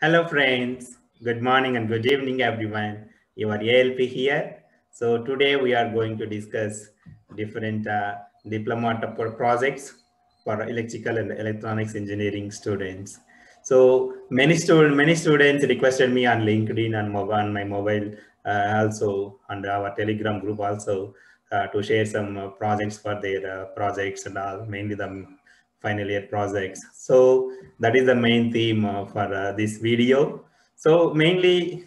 Hello, friends. Good morning and good evening, everyone. Your ALP here. So today we are going to discuss different uh, diploma pro- projects for electrical and electronics engineering students. So many student, many students requested me on LinkedIn and on my mobile, uh, also on our Telegram group also uh, to share some uh, projects for their uh, projects and all, mainly the final year projects. So that is the main theme uh, for uh, this video. So mainly,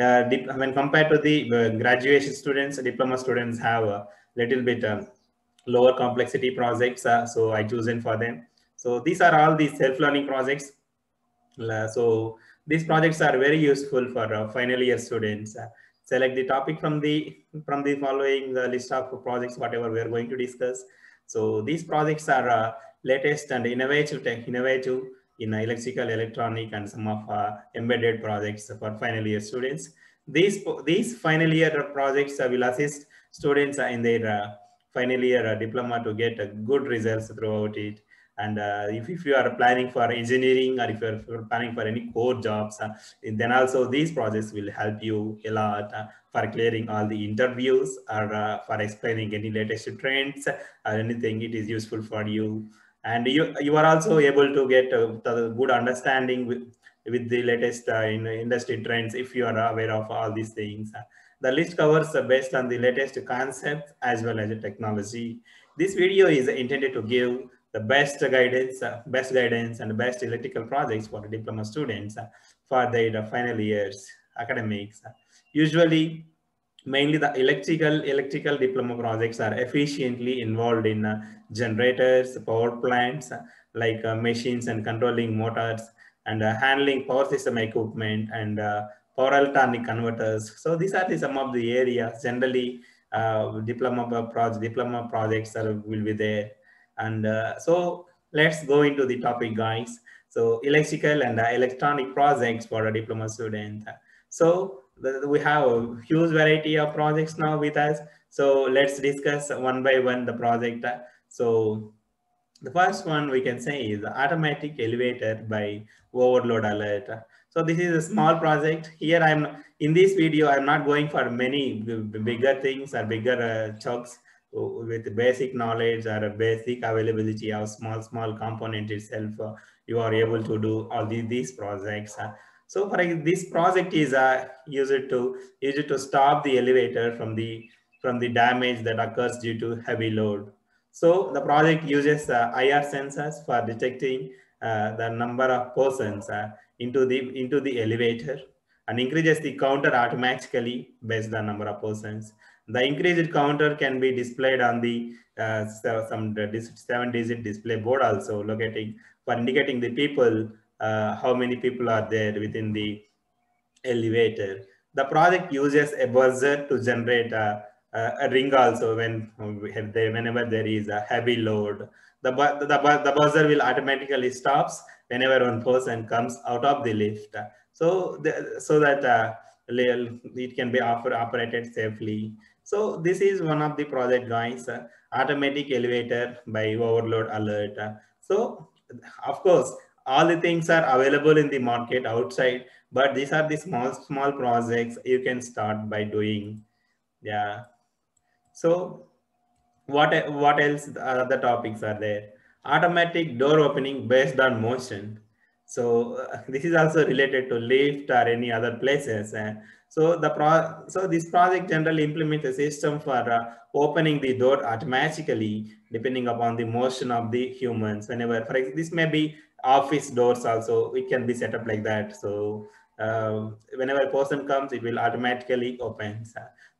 uh, when compared to the uh, graduation students, diploma students have a little bit um, lower complexity projects. uh, so I chosen for them. So these are all the self-learning projects. Uh, so these projects are very useful for uh, final year students. Uh, select the topic from the from the following the list of projects, whatever we are going to discuss. So these projects are uh, latest and innovative, tech, innovative in electrical, electronic, and some of uh, embedded projects for final year students. These these final year projects uh, will assist students uh, in their final year diploma to get good results throughout it. And uh, if, if you are planning for engineering or if you're, if you're planning for any core jobs, uh, then also these projects will help you a lot uh, for clearing all the interviews or for explaining any latest trends or anything. It is useful for you and you you are also able to get uh, the good understanding with, with the latest uh, in industry trends if you are aware of all these things. The list covers uh, based on the latest concepts as well as the technology. This video is intended to give the best guidance uh, best guidance and best electrical projects for diploma students uh, for their final years academics. Usually mainly the electrical electrical diploma projects are efficiently involved in uh, generators power plants uh, like uh, machines and controlling motors and uh, handling power system equipment and uh, power alternating converters. So these are the, some of the areas generally uh, diploma project diploma projects are, will be there. And so let's go into the topic guys. So electrical and electronic projects for a diploma student. So we have a huge variety of projects now with us. So let's discuss one by one the project. So the first one we can say is automatic elevator by overload alert. So this is a small project. Here I'm in this video, I'm not going for many bigger things or bigger uh, chunks with basic knowledge or basic availability of small, small component itself. Uh, you are able to do all these, these projects. Uh, so for this project is uh, used to used to stop the elevator from the from the damage that occurs due to heavy load. So the project uses uh, IR sensors for detecting uh, the number of persons uh, into the into the elevator and increases the counter automatically based on number of persons. The increased counter can be displayed on the uh, some seven digit display board also locating for indicating the people uh, how many people are there within the elevator. The project uses a buzzer to generate a, a, ring also when whenever there is a heavy load. The, the, the, the buzzer will automatically stops whenever one person comes out of the lift. So, the, so that uh, it can be operated safely. So this is one of the project guys, uh, automatic elevator by overload alert. So of course, all the things are available in the market outside but these are the small small projects you can start by doing. Yeah. So what what else other topics are there? Automatic door opening based on motion. So uh, this is also related to lift or any other places. Uh, so the pro so this project generally implements a system for uh, opening the door automatically depending upon the motion of the humans. Whenever for example this may be office doors also it can be set up like that. So uh, whenever a person comes it will automatically open.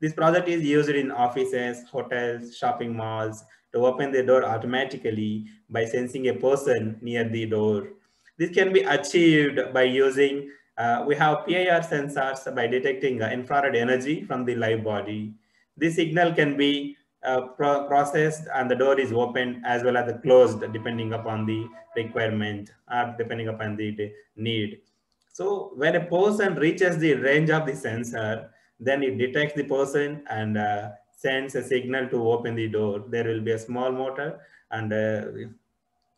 This project is used in offices hotels shopping malls to open the door automatically by sensing a person near the door. This can be achieved by using uh, we have PIR sensors by detecting infrared energy from the live body. This signal can be uh, pro processed and the door is opened as well as the closed depending upon the requirement or depending upon the need. So when a person reaches the range of the sensor, then it detects the person and uh, sends a signal to open the door. There will be a small motor and uh,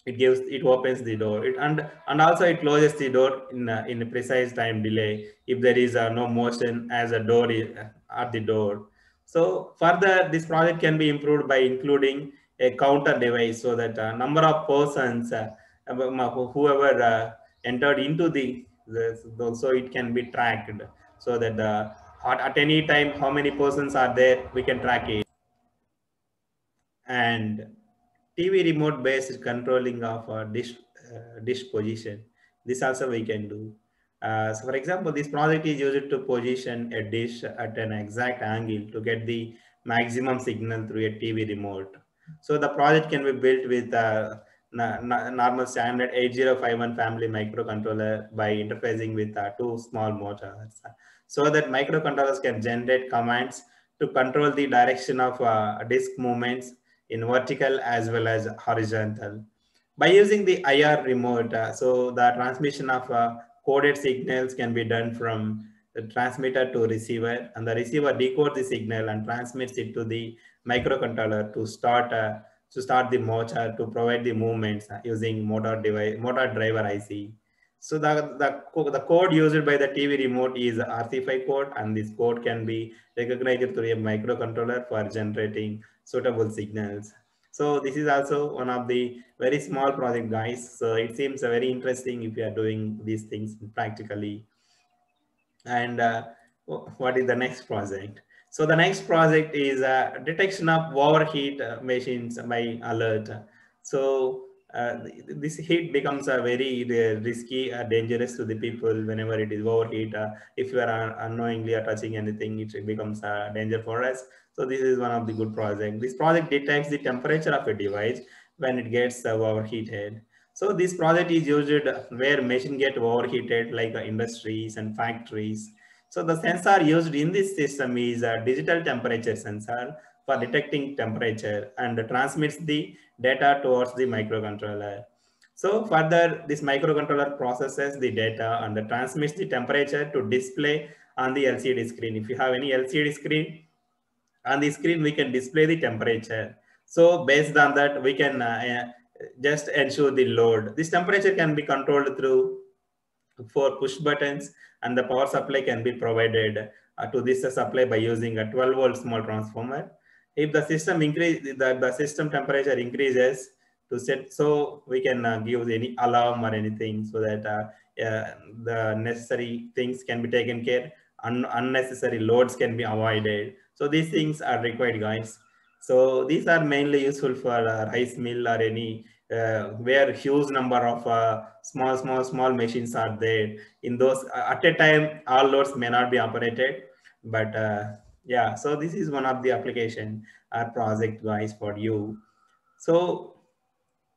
it gives it opens the door it and and also it closes the door in a, in a precise time delay if there is uh, no motion as a door is at the door so further this project can be improved by including a counter device so that a number of persons uh, whoever uh, entered into the, the, so it can be tracked so that uh, at, any time how many persons are there we can track it and TV remote based controlling of a dish, uh, dish position. This also we can do. Uh, so for example, this project is used to position a dish at an exact angle to get the maximum signal through a TV remote. So the project can be built with a normal standard 8051 family microcontroller by interfacing with uh, two small motors. So that microcontrollers can generate commands to control the direction of uh, disk movements in vertical as well as horizontal. By using the IR remote, uh, so the transmission of uh, coded signals can be done from the transmitter to receiver and the receiver decodes the signal and transmits it to the microcontroller to start uh, to start the motor to provide the movements uh, using motor device motor driver IC. So the, the, the code used by the TV remote is RC5 code and this code can be recognized through a microcontroller for generating suitable signals. So this is also one of the very small project guys. So it seems very interesting if you are doing these things practically. And uh, what is the next project? So the next project is uh, detection of overheat uh, machines by alert. So this heat becomes a very uh, risky, uh, dangerous to the people whenever it is overheat. Uh, if you are unknowingly touching anything, it becomes a danger for us. So this is one of the good project. This project detects the temperature of a device when it gets uh, overheated. So this project is used where machine get overheated like uh, industries and factories. So the sensor used in this system is a digital temperature sensor for detecting temperature and transmits the data towards the microcontroller. So further, this microcontroller processes the data and transmits the temperature to display on the LCD screen. If you have any LCD screen, on the screen we can display the temperature so based on that we can uh, uh, just ensure the load this temperature can be controlled through four push buttons and the power supply can be provided uh, to this supply by using a 12 volt small transformer if the system increase the, the system temperature increases to set so we can uh, give any alarm or anything so that uh, the necessary things can be taken care Un unnecessary loads can be avoided so these things are required, guys. So these are mainly useful for uh, rice mill or any uh, where huge number of uh, small, small, small machines are there. In those uh, at a time, all loads may not be operated, but uh, yeah. So this is one of the application or project, guys, for you. So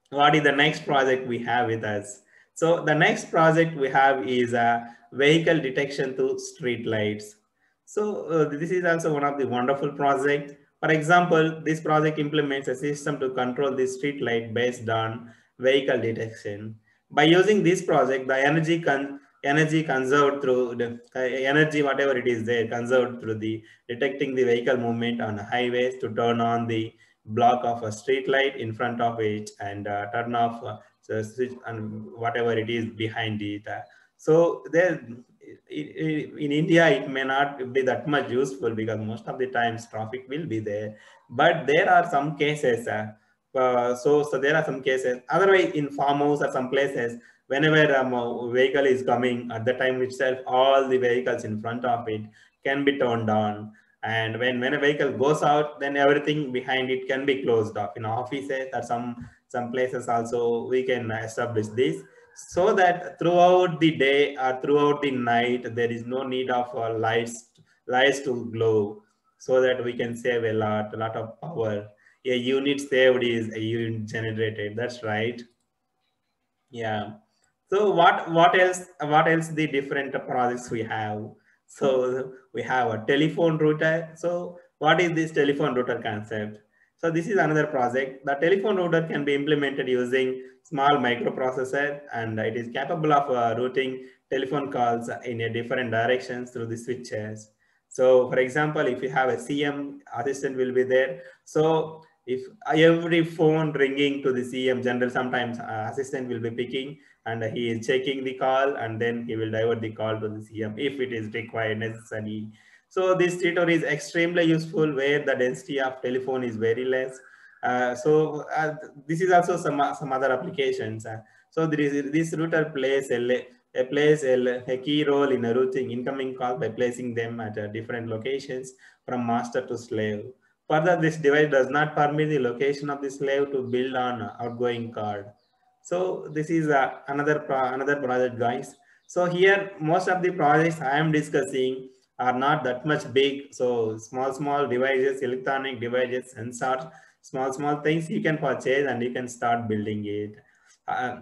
what is the next project we have with us? So the next project we have is a vehicle detection to street lights. So uh, this is also one of the wonderful project. For example, this project implements a system to control the street light based on vehicle detection. By using this project, the energy con energy conserved through the energy, whatever it is there, conserved through the detecting the vehicle movement on highways to turn on the block of a street light in front of it and uh, turn off uh, the switch and whatever it is behind it. Uh, so there, in India, it may not be that much useful because most of the times traffic will be there. But there are some cases. Uh, uh, so, so there are some cases. Otherwise, in farmhouse or some places, whenever um, a vehicle is coming at the time itself, all the vehicles in front of it can be turned on. And when, when a vehicle goes out, then everything behind it can be closed off. In offices or some, some places also, we can establish this so that throughout the day or throughout the night, there is no need of uh, lights, lights to glow so that we can save a lot, a lot of power. A unit saved is a unit generated. That's right. Yeah. So what, what else, what else the different projects we have? So we have a telephone router. So what is this telephone router concept? So this is another project. The telephone router can be implemented using small microprocessor and it is capable of uh, routing telephone calls in a different directions through the switches. So for example, if you have a CM assistant will be there. So if every phone ringing to the CM general, sometimes uh, assistant will be picking and he is checking the call and then he will divert the call to the CM if it is required necessary. So this router is extremely useful where the density of telephone is very less. Uh, so uh, this is also some, some other applications. Uh, so there is, this router plays a, a plays a, a, key role in routing incoming calls by placing them at uh, different locations from master to slave. Further, this device does not permit the location of the slave to build on outgoing card. So this is uh, another, another project guys. So here, most of the projects I am discussing are not that much big. So small, small devices, electronic devices, sensors, small, small things you can purchase and you can start building it. Uh,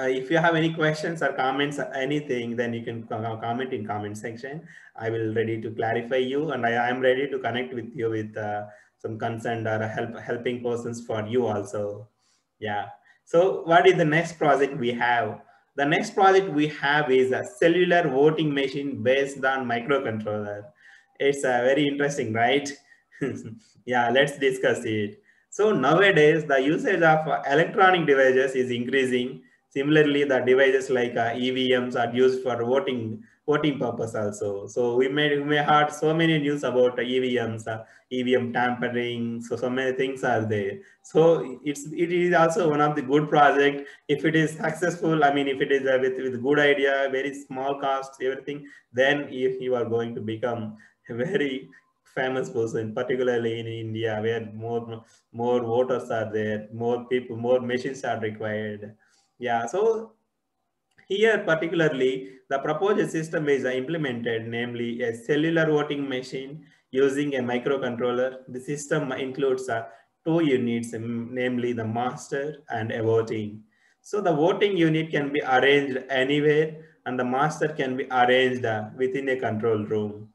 uh, if you have any questions or comments or anything, then you can comment in comment section. I will ready to clarify you and I am ready to connect with you with uh, some concerned or help helping persons for you also. Yeah. So what is the next project we have? The next project we have is a cellular voting machine based on microcontroller. It's uh, very interesting, right? yeah, let's discuss it. So nowadays, the usage of electronic devices is increasing. Similarly, the devices like uh, EVMs are used for voting voting purpose also. So we may we may heard so many news about EVMs, uh, EVM tampering. So so many things are there. So it's it is also one of the good project. If it is successful, I mean, if it is uh, with with good idea, very small cost, everything, then if you are going to become a very famous person, particularly in India, where more more voters are there, more people, more machines are required. Yeah, so here particularly the proposed system is implemented, namely a cellular voting machine using a microcontroller. The system includes uh, two units, namely the master and a voting. So the voting unit can be arranged anywhere and the master can be arranged uh, within a control room.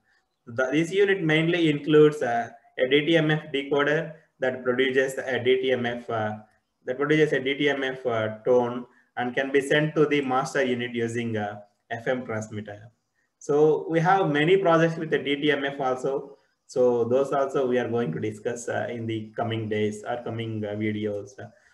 The, this unit mainly includes uh, a DTMF decoder that produces a DTMF uh, that produces a DTMF uh, tone and can be sent to the master unit using a FM transmitter. So we have many projects with the DTMF also. So those also we are going to discuss uh, in the coming days or coming uh, videos.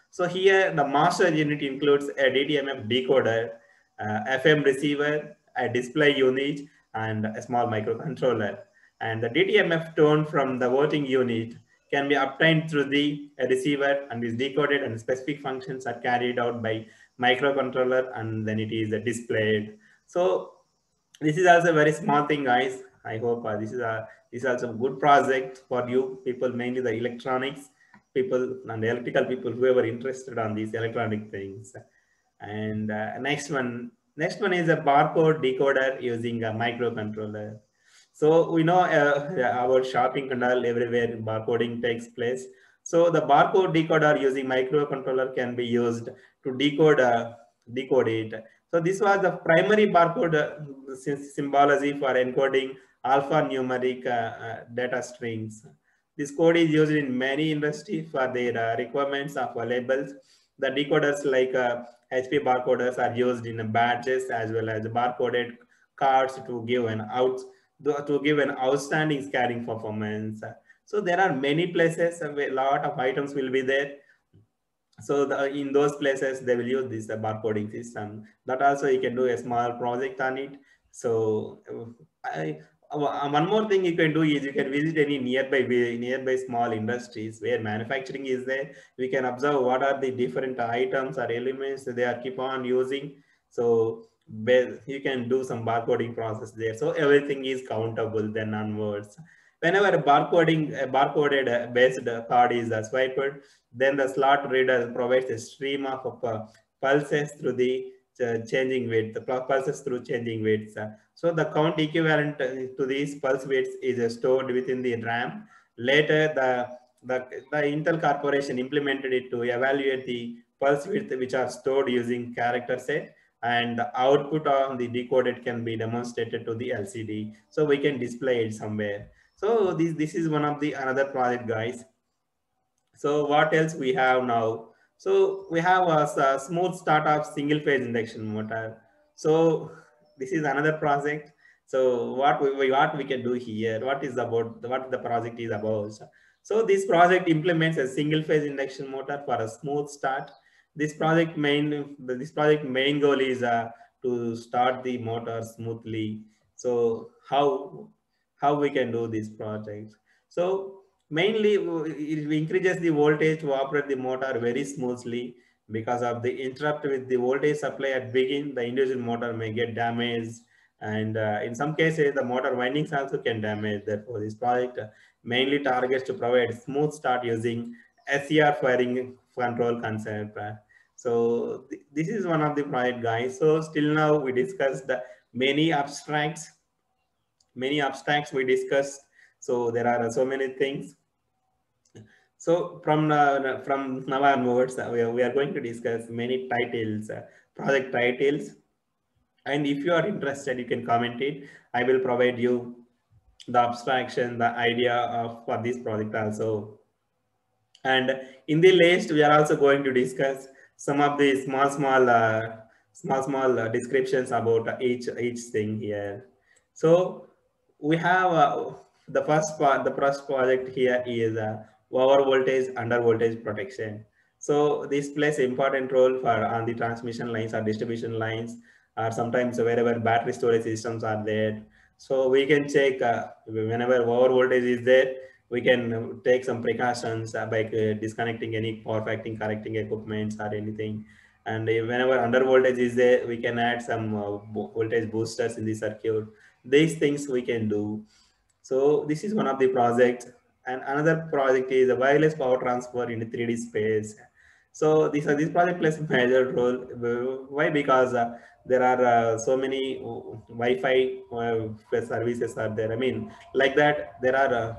So here the master unit includes a DTMF decoder, uh, FM receiver, a display unit, and a small microcontroller. And the DTMF tone from the voting unit can be obtained through the receiver and is decoded and specific functions are carried out by microcontroller and then it is displayed. So this is also a very small thing guys. I hope uh, this is a this is also a good project for you people, mainly the electronics people and the electrical people, who are interested on these electronic things. And uh, next one, next one is a barcode decoder using a microcontroller. So we know uh, about shopping and all everywhere barcoding takes place. So the barcode decoder using microcontroller can be used to decode uh, decode it. So this was the primary barcode uh, symbology for encoding alphanumeric uh, uh, data strings. This code is used in many industries for their uh, requirements of labels. The decoders like HP barcoders are used in badges as well as barcoded cards to give an out to give an outstanding scanning performance. So there are many places a lot of items will be there. So the, in those places, they will use this uh, barcoding system. That also you can do a small project on it. So uh, I, uh, uh, one more thing you can do is you can visit any nearby nearby small industries where manufacturing is there. We can observe what are the different items or elements they are keep on using. So you can do some barcoding process there. So everything is countable then onwards. Whenever a barcoding, a barcoded uh, based card is uh, swiped, then the slot reader provides a stream of uh, pulses through the changing weight, the pulses through changing weights. So the count equivalent to these pulse widths is stored within the RAM. Later, the, the, the Intel Corporation implemented it to evaluate the pulse width which are stored using character set and the output on the decoded can be demonstrated to the LCD. So we can display it somewhere. So this, this is one of the another project guys. So what else we have now? So we have a, a smooth start of single phase induction motor. So this is another project. So what we, what we can do here, what is about, what the project is about. So this project implements a single phase induction motor for a smooth start. This project main this project main goal is uh, to start the motor smoothly. So how how we can do this project? So mainly it increases the voltage to operate the motor very smoothly because of the interrupt with the voltage supply at begin the individual motor may get damaged and uh, in some cases the motor windings also can damage. Therefore this project mainly targets to provide smooth start using SCR firing control concept. So th this is one of the project guys. So still now we discussed the many abstracts many abstracts we discussed so there are so many things so from uh, from now onwards, uh, we, are, we are going to discuss many titles, uh, project titles. And if you are interested, you can comment it. I will provide you the abstraction, the idea of for this project also. And in the list, we are also going to discuss some of the small, small, uh, small, small uh, descriptions about each each thing here. So we have uh, the first part. The first project here is over voltage, under voltage protection. So this plays important role for on the transmission lines or distribution lines, or sometimes wherever battery storage systems are there. So we can check uh, whenever over voltage is there, we can take some precautions uh, by uh, disconnecting any power factoring correcting equipments or anything. And whenever under voltage is there, we can add some uh, voltage boosters in the circuit. These things we can do. So this is one of the projects and another project is a wireless power transfer in 3D space. So this uh, this project plays a major role. Why? Because uh, there are uh, so many uh, Wi-Fi uh, services are there. I mean, like that, there are.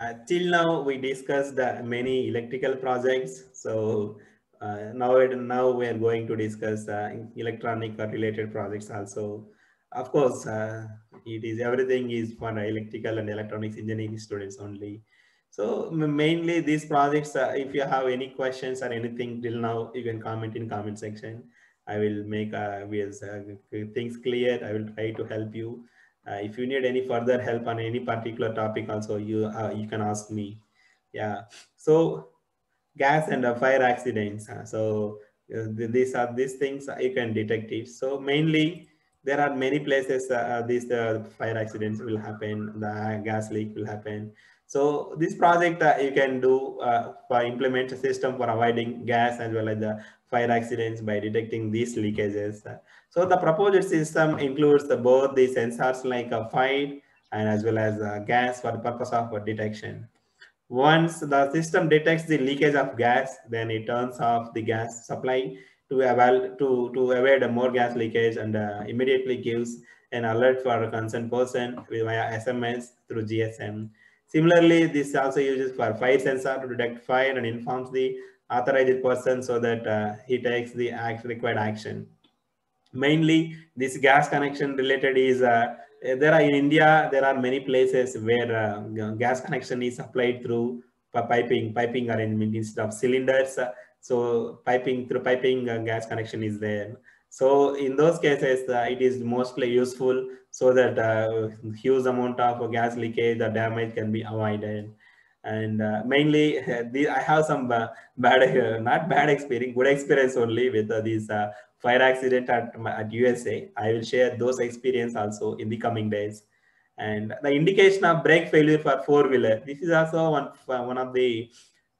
Uh, till now, we discussed many electrical projects. So now, it, now we are going to discuss electronic related projects also. Of course, it is everything is for electrical and electronics engineering students only. So mainly these projects, uh, if you have any questions or anything till now, you can comment in comment section. I will make uh, uh, things clear. I will try to help you. Uh, if you need any further help on any particular topic also, you uh, you can ask me. Yeah. So gas and uh, fire accidents. Uh, so these are these things you can detect it. So mainly there are many places uh, uh these uh, fire accidents will happen, the gas leak will happen. So this project uh, you can do uh, for implement a system for avoiding gas as well as the fire accidents by detecting these leakages. So the proposed system includes the, both the sensors like a fire and as well as uh, gas for the purpose of detection. Once the system detects the leakage of gas, then it turns off the gas supply to, eval to, to avoid more gas leakage and uh, immediately gives an alert for a concerned person via SMS through GSM. Similarly, this also uses for fire sensor to detect fire and informs the authorized person so that uh, he takes the act, required action. Mainly, this gas connection related is uh, there are in India there are many places where uh, gas connection is supplied through piping piping arrangement instead of cylinders so piping through piping uh, gas connection is there. So in those cases, uh, it is mostly useful so that uh, huge amount of gas leakage or damage can be avoided. And uh, mainly, the, I have some bad, not bad experience, good experience only with these fire accident at, at USA. I will share those experience also in the coming days. And the indication of brake failure for four-wheeler. This is also one, one of the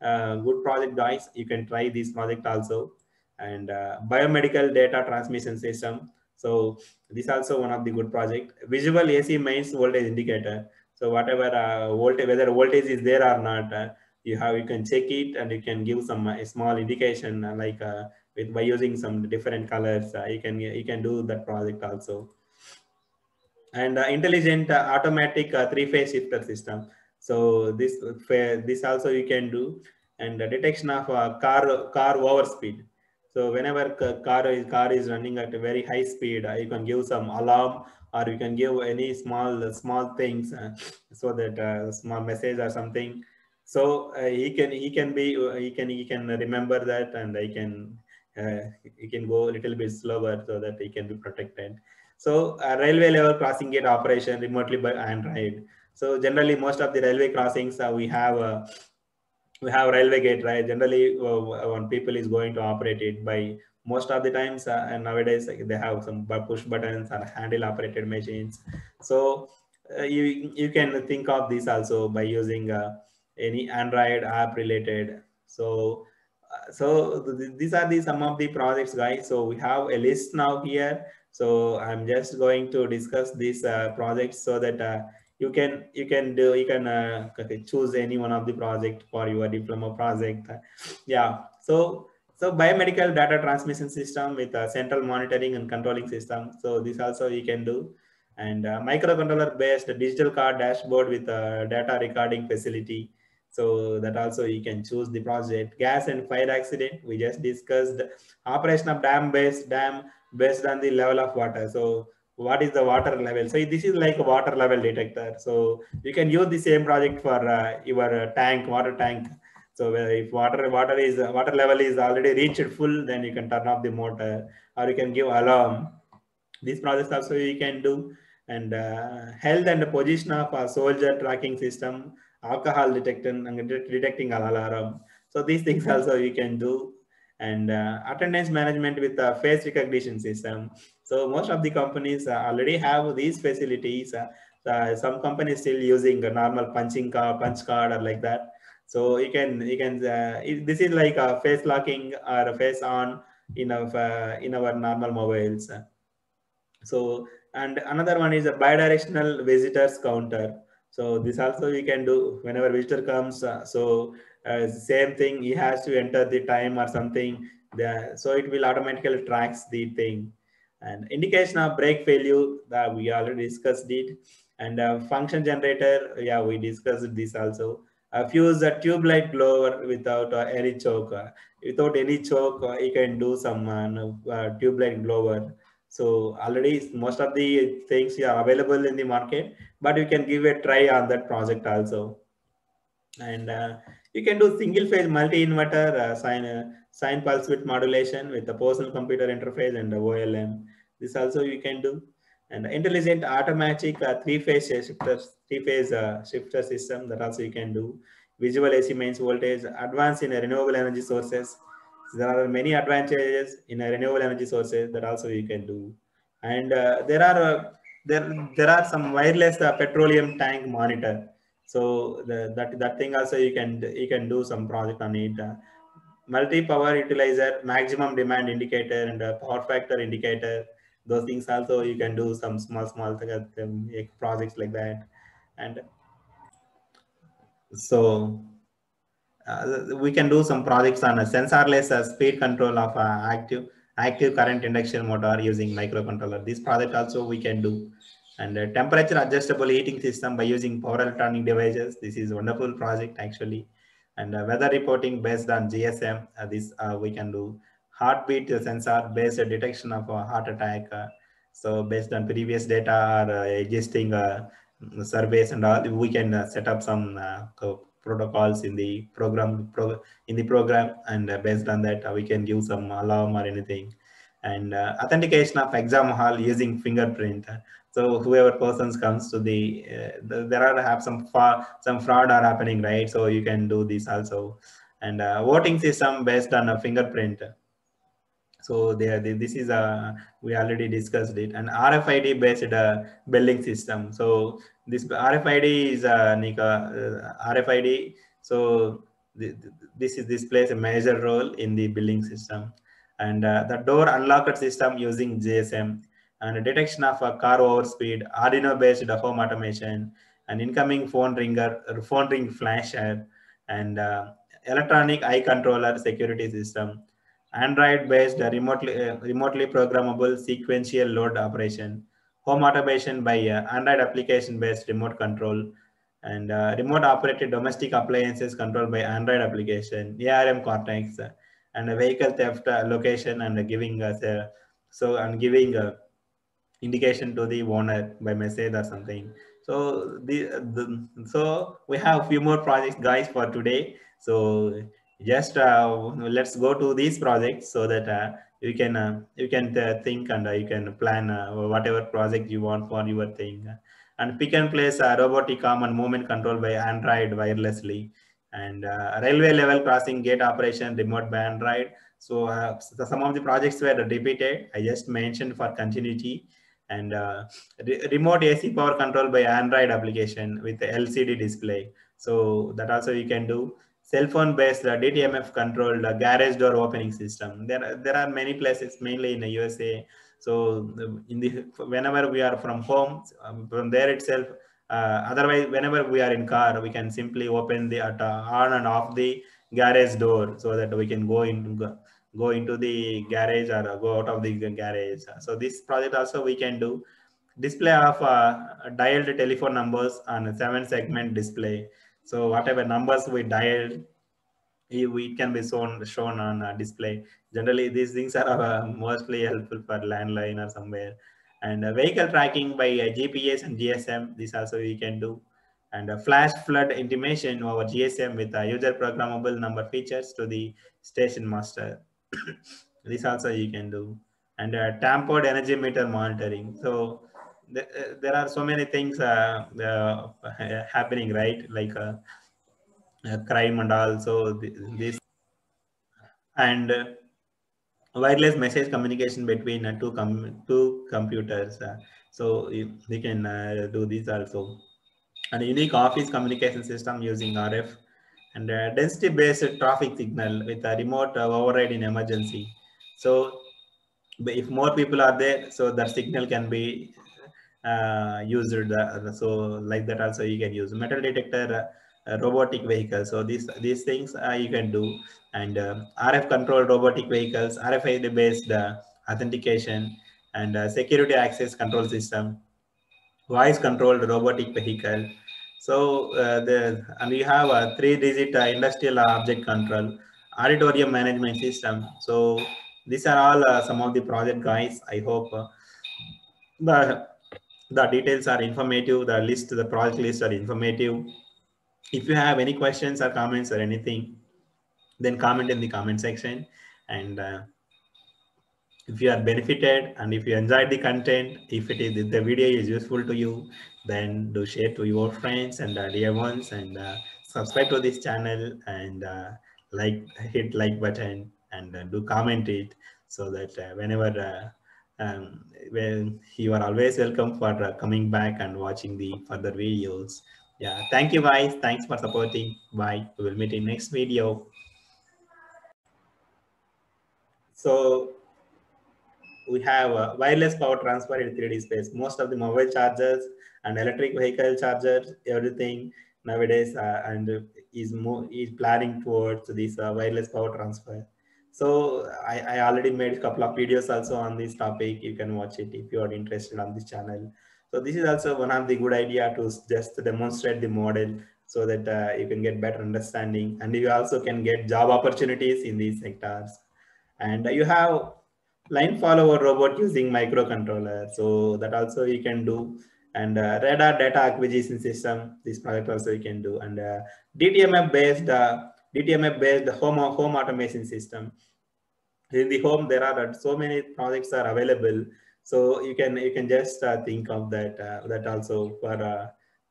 uh, good project guys you can try this project also and uh, biomedical data transmission system so this also one of the good project visual ac mains voltage indicator so whatever uh, voltage whether voltage is there or not uh, you have you can check it and you can give some uh, small indication uh, like uh, with by using some different colors you can you can do that project also. And intelligent automatic three-phase shifter system. So this this also you can do. And detection of car car overspeed. So whenever car is car is running at a very high speed, uh, you can give some alarm or you can give any small small things uh, so that uh, small message or something. So uh, he can he can be uh, he can he can remember that and he can he can go a little bit slower so that he can be protected. So railway level crossing gate operation remotely by Android. So generally, most of the railway crossings we have we have railway gate, right? Generally, uh, when people is going to operate it by most of the times, uh, and nowadays they have some push buttons and handle operated machines. So uh, you you can think of this also by using uh, any Android app related. So so th these are the some of the projects, guys. So we have a list now here. So I'm just going to discuss these projects so that you can you can do you can uh, choose any one of the project for your diploma project yeah so so biomedical data transmission system with a central monitoring and controlling system so this also you can do and uh, microcontroller based digital card dashboard with a data recording facility so that also you can choose the project gas and fire accident we just discussed operation of dam based dam based on the level of water so what is the water level. So this is like a water level detector. So you can use the same project for uh, your uh, tank, water tank. So if water water is uh, water level is already reached full, then you can turn off the motor or you can give alarm. These projects also you can do. And uh, health and position of a soldier tracking system, alcohol detecting and detecting alarm. So these things also you can do and uh, attendance management with a face recognition system. So most of the companies uh, already have these facilities. Uh, some companies still using a normal punching card, punch card or like that. So you can, you can, this is like a face locking or a face on in our, in our normal mobiles. So, and another one is a bidirectional visitors counter. So this also we can do whenever visitor comes. Uh, so uh, same thing, he has to enter the time or something. The, so it will automatically tracks the thing. And indication of brake failure that we already discussed it. And uh, function generator, yeah, we discussed this also. Uh, fuse a tube light blower without uh, any choke. Uh, without any choke, uh, you can do some uh, tube light blower. So already most of the things are available in the market, but you can give a try on that project also. And uh, you can do single phase multi-inverter uh, sine, uh, sine pulse width modulation with the personal computer interface and the OLM. This also you can do. And intelligent automatic uh, three-phase shifter, three-phase uh, shifter system that also you can do. Visual AC mains voltage, advance in renewable energy sources, there are many advantages in renewable energy sources that also you can do. And uh, there are uh, there there are some wireless uh, petroleum tank monitor. So the, that that thing also you can you can do some project on it. Uh, multi power utilizer maximum demand indicator and power factor indicator those things also you can do some small small um, projects like that and so uh, we can do some projects on a sensorless uh, speed control of uh, active active current induction motor using microcontroller. This project also we can do. And temperature adjustable heating system by using power electronic devices. This is wonderful project actually. And weather reporting based on GSM. this we can do. Heartbeat sensor based detection of a heart attack. Uh, so based on previous data or uh, existing uh, surveys and all, we can set up some protocols in the program pro, in the program and uh, based on that uh, we can give some alarm or anything. And uh, authentication of exam hall using fingerprint. So whoever persons comes to the, the there are have some some fraud are happening right? So you can do this also. And voting system based on a fingerprint so this is a we already discussed it, and RFID based uh, building system. So this RFID is a uh, RFID. So this is this plays a major role in the building system, and uh, the door unlocked system using GSM and detection of a car overspeed, Arduino based home automation, and incoming phone ringer, phone ring flasher, and uh, electronic eye controller security system Android-based remotely, uh, remotely programmable sequential load operation, home automation by uh, Android application-based remote control, and uh, remote operated domestic appliances controlled by Android application, ARM Cortex, uh, and a vehicle theft uh, location and giving us a, so and giving a indication to the owner by message or something. So the, the so we have a few more projects guys for today. So just uh, let's go to these projects so that uh, you can uh, you can think and you can plan whatever project you want for your thing and pick and place uh, robotic arm and movement control by Android wirelessly and uh, railway level crossing gate operation remote by Android. So, uh, so some of the projects were repeated. I just mentioned for continuity and uh, re remote AC power control by Android application with LCD display. So that also you can do. Cell phone based uh, DTMF controlled uh, garage door opening system. There, there are many places, mainly in the USA. So in the whenever we are from home, um, from there itself, uh, otherwise, whenever we are in car, we can simply open the uh, on and off the garage door so that we can go into go into the garage or go out of the garage. So this project also we can do display of uh, dialed telephone numbers on a seven segment display. So whatever numbers we dialed, it can be shown shown on a display. Generally, these things are uh, mostly helpful for landline or somewhere. And uh, vehicle tracking by uh, GPS and GSM, this also we can do. And a flash flood intimation over GSM with a user programmable number features to the station master. this also you can do and uh, tampered energy meter monitoring so uh, there are so many things uh, uh, happening right? Like uh, uh, crime and also th this and wireless message communication between two com two computers so we can do this also. And unique office communication system using rf and uh, density based traffic signal with a remote uh, override in emergency. So if more people are there, so that signal can be uh. Uh, so like that also you can use metal detector uh, robotic vehicles. So these these things uh, you can do and RF controlled robotic vehicles, RFID based authentication and security access control system, voice controlled robotic vehicle, so uh, the and we have a three-digit uh, industrial object control, auditorium management system. So these are all uh, some of the project guys. I hope uh, the the details are informative. The list, the project list are informative. If you have any questions or comments or anything, then comment in the comment section. And uh, if you are benefited and if you enjoyed the content, if it is if the video is useful to you, then do share to your friends and uh, dear ones and uh, subscribe to this channel and uh, like hit like button and uh, do comment it so that uh, whenever uh, um, when you are always welcome for coming back and watching the further videos. Yeah thank you guys. Thanks for supporting. Bye. We will meet in next video. So we have wireless power transfer in 3d space. Most of the mobile chargers and electric vehicle chargers, everything nowadays, uh, and is is planning towards this uh, wireless power transfer. So I, I already made a couple of videos also on this topic. You can watch it if you are interested on this channel. So this is also one of the good idea to just demonstrate the model so that uh, you can get better understanding and you also can get job opportunities in these sectors. And you have line follower robot using microcontroller. So that also you can do and uh, radar data acquisition system this project also you can do and uh, dtmf based uh, dtmf based home home automation system in the home there are so many projects are available. So you can you can just uh, think of that uh, that also for uh,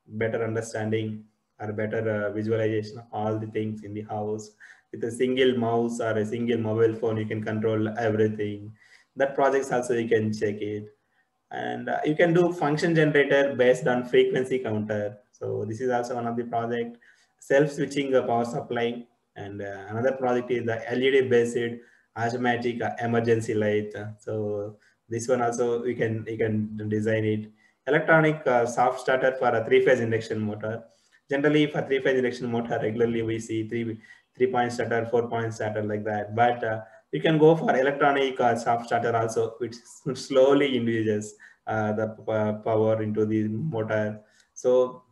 better understanding or better visualization of all the things in the house. With a single mouse or a single mobile phone you can control everything. That projects also you can check it. And uh, you can do function generator based on frequency counter. So this is also one of the project. Self-switching power supply. And uh, another project is the LED based automatic uh, emergency light. So this one also we can you can design it. Electronic uh, soft starter for a three-phase induction motor. Generally for three-phase induction motor, regularly we see three three-point starter, four-point starter like that. But uh, you can go for electronic uh, soft starter also, which slowly induces uh, the power into the motor. So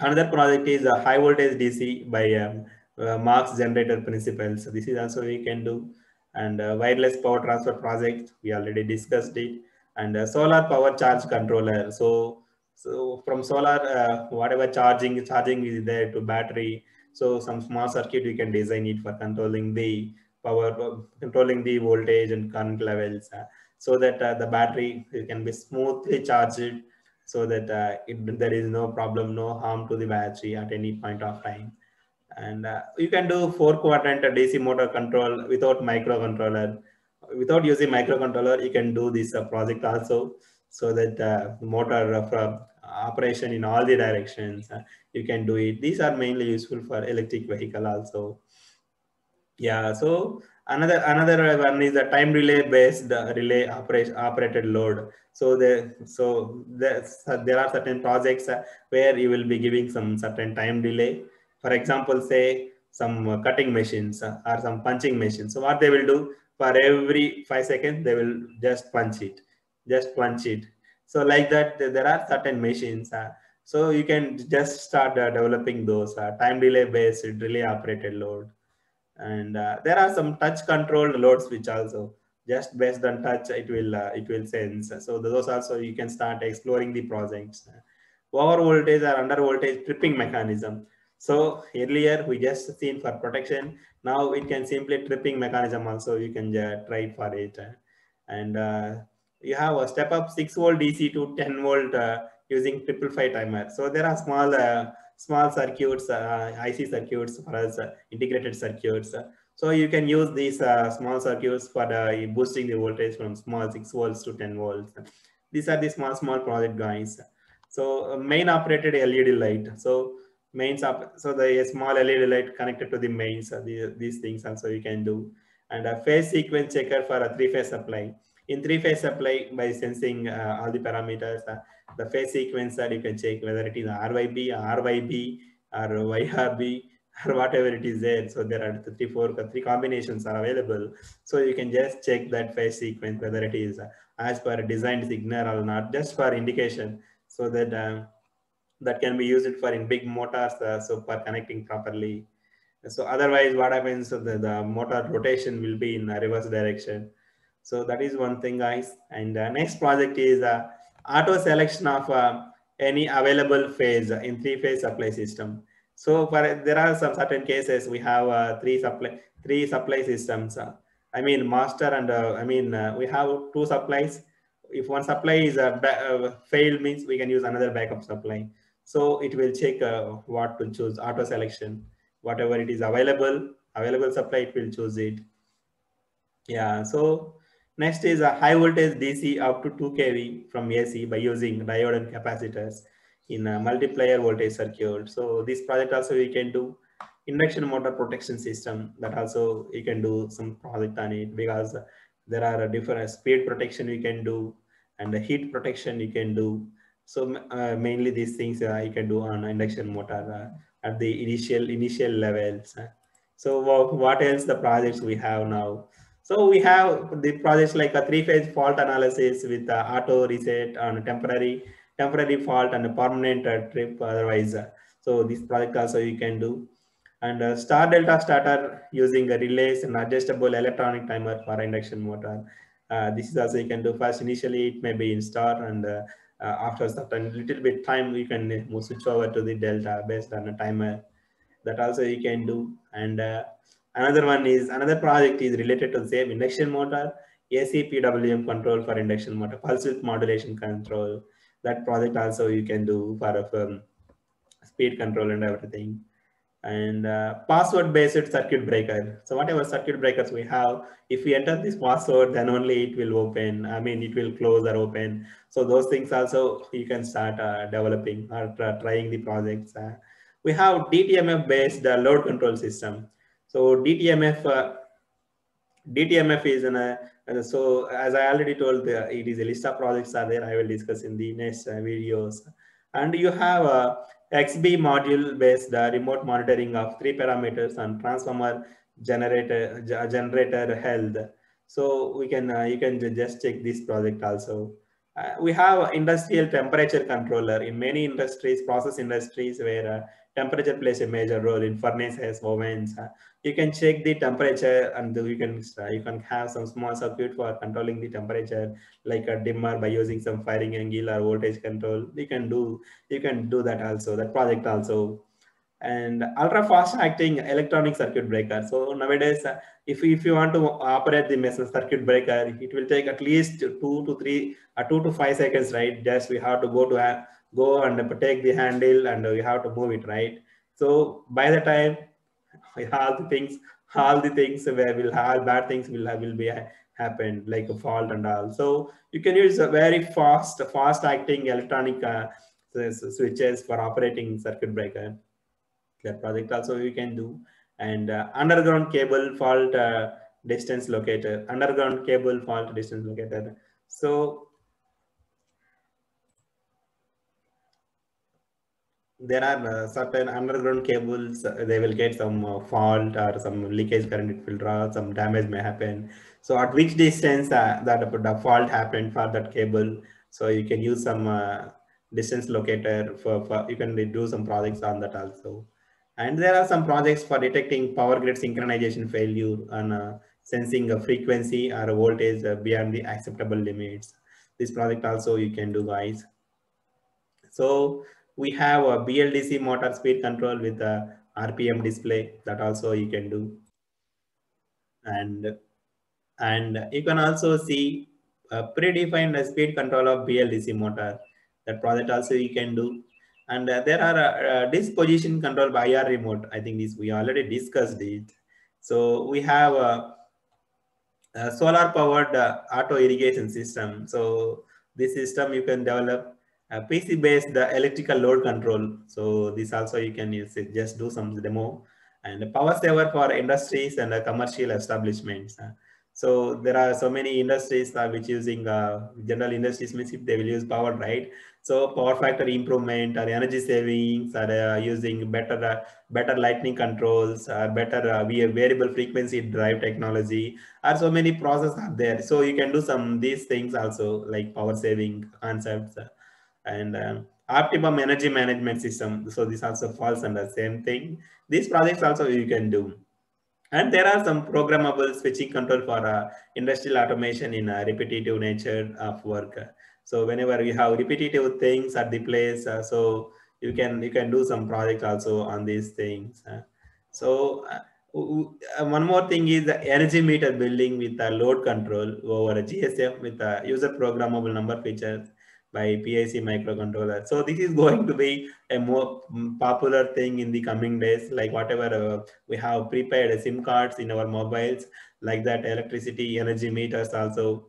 another project is a high voltage DC by um, uh, Marx generator principles. So this is also we can do. And uh, wireless power transfer project, we already discussed it. And uh, solar power charge controller. So, so from solar, uh, whatever charging, charging is there to battery. So some small circuit, we can design it for controlling the power controlling the voltage and current levels so that uh, the battery can be smoothly charged so that uh, it, there is no problem, no harm to the battery at any point of time. And uh, you can do four quadrant DC motor control without microcontroller. Without using microcontroller, you can do this uh, project also so that uh, motor uh, operation in all the directions, uh, you can do it. These are mainly useful for electric vehicle also. Yeah, so another another one is the time relay based relay operation operated load. So the so the, there are certain projects where you will be giving some certain time delay for example, say some cutting machines uh, or some punching machines. So what they will do for every five seconds, they will just punch it, just punch it. So like that, there are certain machines. Uh, so you can just start uh, developing those time delay based relay operated load. And there are some touch controlled loads which also just based on touch, it will it will sense. So those also you can start exploring the projects. Over voltage or under voltage tripping mechanism. So earlier we just seen for protection. Now it can simply tripping mechanism also. You can uh, try for it. And uh, you have a step up 6 volt DC to 10 volt uh, using triple five timer. So there are small uh, small circuits, uh, IC circuits for us, uh, integrated circuits. So you can use these small circuits for the boosting the voltage from small 6 volts to 10 volts. These are the small, small project guys. So main operated LED light. So mains up. So the small led light connected to the mains uh, the, these things also you can do. And a phase sequence checker for a three phase supply. In three phase supply by sensing uh, all the parameters uh, the phase sequence that you can check whether it is ryb ryb or yrb or whatever it is there. So there are three four three combinations are available. So you can just check that phase sequence whether it is uh, as per designed signal or not just for indication so that um, that can be used for in big motors uh, so for connecting properly. So otherwise what happens so the, the motor rotation will be in the reverse direction. So that is one thing guys. And uh, next project is uh, auto selection of uh, any available phase in three phase supply system. So for there are some certain cases we have uh, three supply three supply systems. Uh, i mean master and i mean we have two supplies. If one supply is a failed means we can use another backup supply so it will check uh, what to choose, auto selection, whatever it is available, available supply, it will choose it. Yeah, so next is a high voltage DC up to 2 kV from AC by using diode and capacitors in a multiplier voltage circuit. So this project also we can do induction motor protection system that also you can do some project on it because there are different speed protection you can do and the heat protection you can do so uh, mainly these things uh, you can do on induction motor uh, at the initial initial levels. So what else the projects we have now? So we have the projects like a three-phase fault analysis with uh, auto reset on temporary temporary fault and a permanent uh, trip otherwise. Uh, so this project also you can do. And uh, star delta starter using a relays and adjustable electronic timer for induction motor. this is also you can do first initially it may be in star and uh, after a certain little bit time, you can move switch over to the delta based on a timer. That also you can do. And uh, another one is another project is related to the same induction motor, AC PWM control for induction motor, pulse width modulation control. That project also you can do for um, speed control and everything and uh, password based circuit breaker. So whatever circuit breakers we have, if we enter this password, then only it will open. I mean, it will close or open. So those things also you can start uh, developing or trying the projects. Uh, we have DTMF based uh, load control system. So DTMF, uh, DTMF is in a, so as I already told, it is a list of projects are there. I will discuss in the next uh, videos. And you have a XBee module based uh, remote monitoring of three parameters on transformer generator generator health. So we can uh, you can just check this project also. Uh, we have industrial temperature controller in many industries, process industries where uh, temperature plays a major role in furnaces, ovens. Uh, you can check the temperature and you can uh, you can have some small circuit for controlling the temperature like a dimmer by using some firing angle or voltage control. You can do you can do that also that project also. and ultra fast acting electronic circuit breaker. So nowadays, uh, if, if you want to operate the circuit breaker, it will take at least two to three, uh, two to five seconds, right? Just we have to go to go and take the handle and we have to move it, right? So by the time all the things, all the things where will all bad things will will be happen like a fault and all. So you can use a very fast, fast acting electronic uh, switches for operating circuit breaker that project also you can do and uh, underground cable fault uh, distance locator underground cable fault distance locator so there are uh, certain underground cables uh, they will get some uh, fault or some leakage current it will draw some damage may happen so at which distance uh, that the fault happened for that cable so you can use some distance locator for, for you can do some projects on that also and there are some projects for detecting power grid synchronization failure and uh, sensing a frequency or a voltage uh, beyond the acceptable limits. This project also you can do guys. So we have a BLDC motor speed control with a RPM display that also you can do. And, and you can also see a predefined speed control of BLDC motor. That project also you can do and uh, there are uh, uh, disposition control by IR remote. I think this we already discussed it. So we have a, a solar powered uh, auto irrigation system. So this system you can develop a PC based uh, electrical load control. So this also you can use it, just do some demo and power saver for industries and uh, commercial establishments. So there are so many industries uh, which using uh, general industries means if they will use power, right? So power factor improvement or energy savings or uh, using better uh, better lightning controls, uh, better uh, variable frequency drive technology, are so many processes are there. So you can do some these things also like power saving concepts and um, optimum energy management system. So this also falls under the same thing. These projects also you can do. And there are some programmable switching control for uh, industrial automation in a repetitive nature of work. So whenever you have repetitive things at the place, uh, so you can you can do some project also on these things. Uh. so uh, one more thing is the energy meter building with a load control over a GSM with a user programmable number features by PIC microcontroller. So this is going to be a more popular thing in the coming days, like whatever uh, we have prepaid SIM cards in our mobiles, like that electricity energy meters also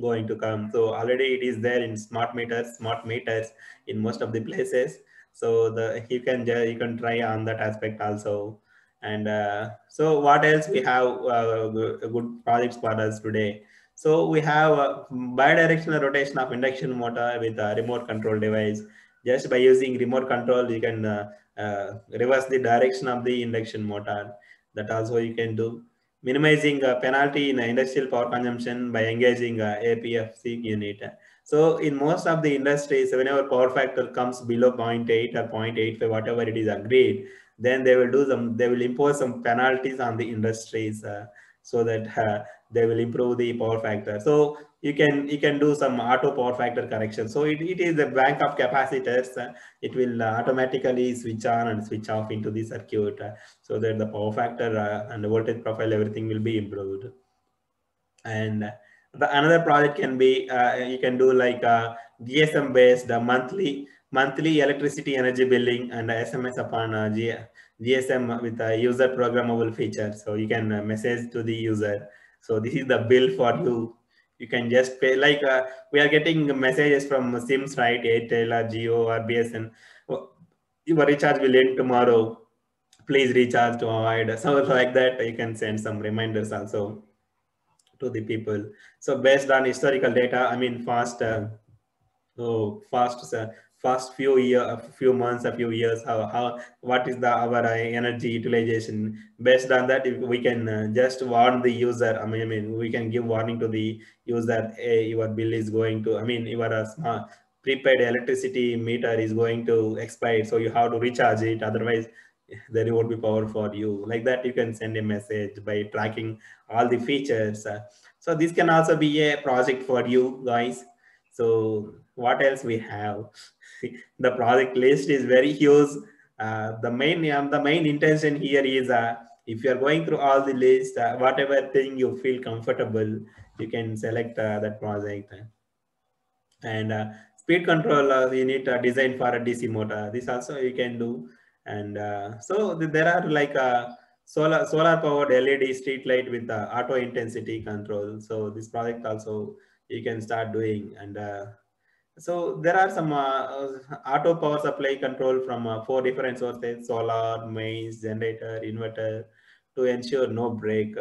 going to come. So already it is there in smart meters, smart meters in most of the places. So the you can you can try on that aspect also. And uh, so what else we have uh, good projects for us today. So we have a bidirectional rotation of induction motor with a remote control device. Just by using remote control, you can uh, uh, reverse the direction of the induction motor. That also you can do. Minimizing uh, penalty in industrial power consumption by engaging APFC unit. So in most of the industries, whenever power factor comes below 0.8 or 0.85, whatever it is agreed, then they will do some, they will impose some penalties on the industries uh, so that uh, they will improve the power factor. So you can you can do some auto power factor correction. So it, it is a bank of capacitors. Uh, it will uh, automatically switch on and switch off into the circuit uh, so that the power factor uh, and the voltage profile, everything will be improved. And the another project can be, uh, you can do like a GSM based monthly monthly electricity energy billing and SMS upon uh, GSM with a user programmable feature. So you can message to the user so this is the bill for you. You can just pay like uh, we are getting messages from SIMs, right? Airtel or Jio or BSNL. Your recharge will end tomorrow. Please recharge to avoid. So like that, you can send some reminders also to the people. So based on historical data, I mean fast, uh, oh, fast uh, first few year, a few months, a few years, how, how what is the our energy utilization? Based on that, if we can uh, just warn the user. I mean, I mean, we can give warning to the user. Hey, your bill is going to. I mean, your uh, smart prepaid electricity meter is going to expire, so you have to recharge it. Otherwise, there won't be power for you. Like that, you can send a message by tracking all the features. So this can also be a project for you guys. So what else we have? The project list is very huge uh, the main um, the main intention here is uh, if you are going through all the list, uh, whatever thing you feel comfortable, you can select uh, that project. And uh, speed control, uh, you need to design for a DC motor. This also you can do. And so there are like a solar solar powered LED street light with auto intensity control. So this project also you can start doing and so there are some uh, auto power supply control from uh, four different sources, solar, mains, generator, inverter to ensure no break.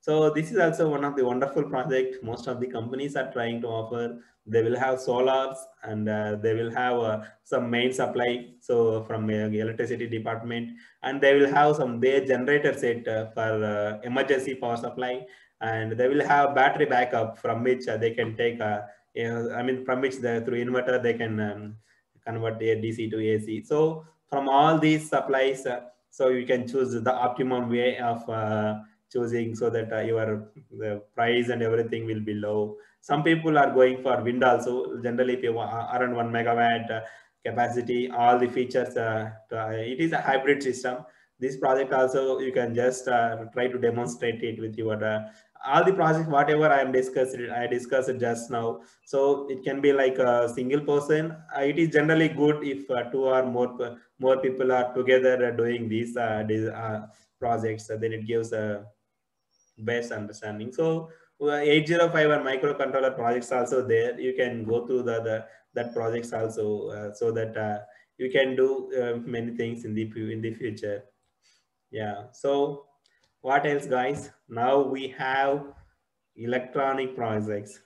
So this is also one of the wonderful projects most of the companies are trying to offer. They will have solars and uh, they will have uh, some main supply. So from electricity department and they will have some their generator set uh, for emergency power supply and they will have battery backup from which they can take I mean, from which the, through inverter, they can um, convert their DC to AC. So from all these supplies, uh, so you can choose the optimum way of uh, choosing so that uh, your the price and everything will be low. Some people are going for wind also. Generally, if you want uh, around one megawatt uh, capacity, all the features, uh, it is a hybrid system. This project also, you can just try to demonstrate it with your all the projects whatever i am discussing i discussed just now. So it can be like a single person. Uh, it is generally good if uh, two or more more people are together doing these, uh, these uh, projects then it gives a best understanding. So uh, 8051 microcontroller projects also there. You can go through the, the that projects also uh, so that uh, you can do many things in the in the future. Yeah so what else guys? Now we have electronic projects